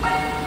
Bye.